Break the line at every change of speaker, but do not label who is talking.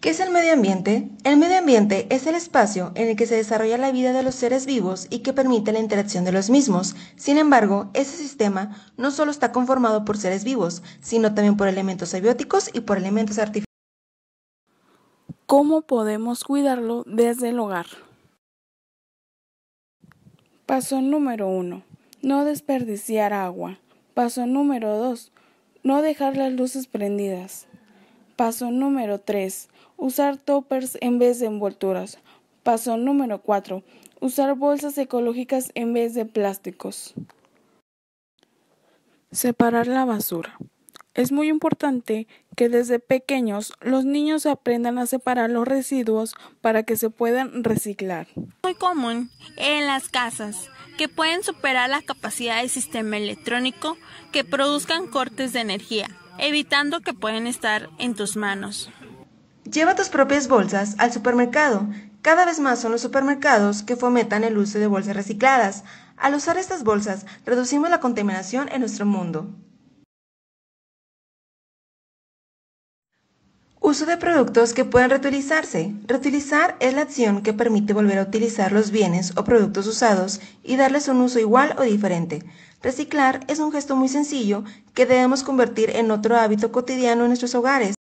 ¿Qué es el medio ambiente? El medio ambiente es el espacio en el que se desarrolla la vida de los seres vivos y que permite la interacción de los mismos. Sin embargo, ese sistema no solo está conformado por seres vivos, sino también por elementos abióticos y por elementos artificiales.
¿Cómo podemos cuidarlo desde el hogar? Paso número 1. No desperdiciar agua. Paso número 2. No dejar las luces prendidas. Paso número 3. Usar toppers en vez de envolturas. Paso número 4. Usar bolsas ecológicas en vez de plásticos. Separar la basura. Es muy importante que desde pequeños los niños aprendan a separar los residuos para que se puedan reciclar.
Muy común en las casas que pueden superar la capacidad del sistema electrónico que produzcan cortes de energía, evitando que pueden estar en tus manos.
Lleva tus propias bolsas al supermercado. Cada vez más son los supermercados que fomentan el uso de bolsas recicladas. Al usar estas bolsas, reducimos la contaminación en nuestro mundo. Uso de productos que pueden reutilizarse. Reutilizar es la acción que permite volver a utilizar los bienes o productos usados y darles un uso igual o diferente. Reciclar es un gesto muy sencillo que debemos convertir en otro hábito cotidiano en nuestros hogares.